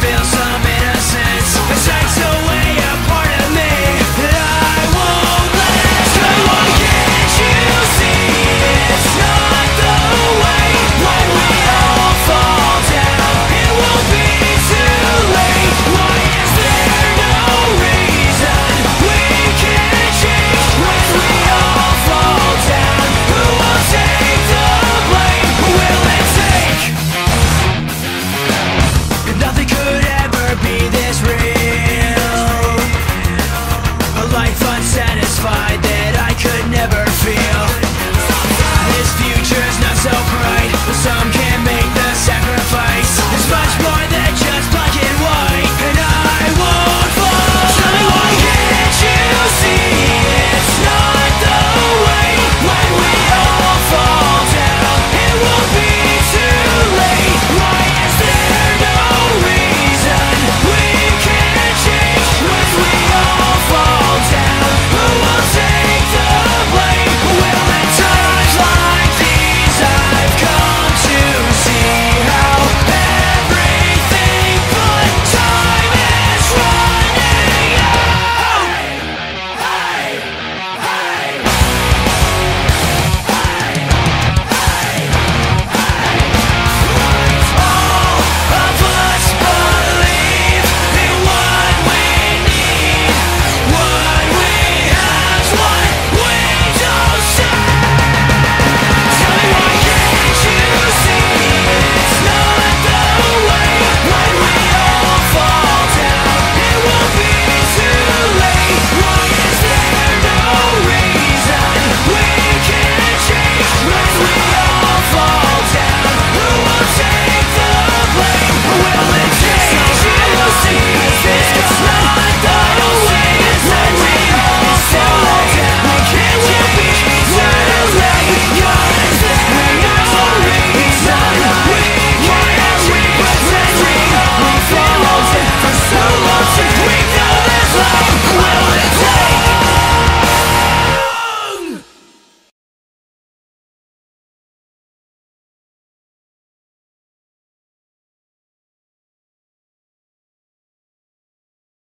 pensa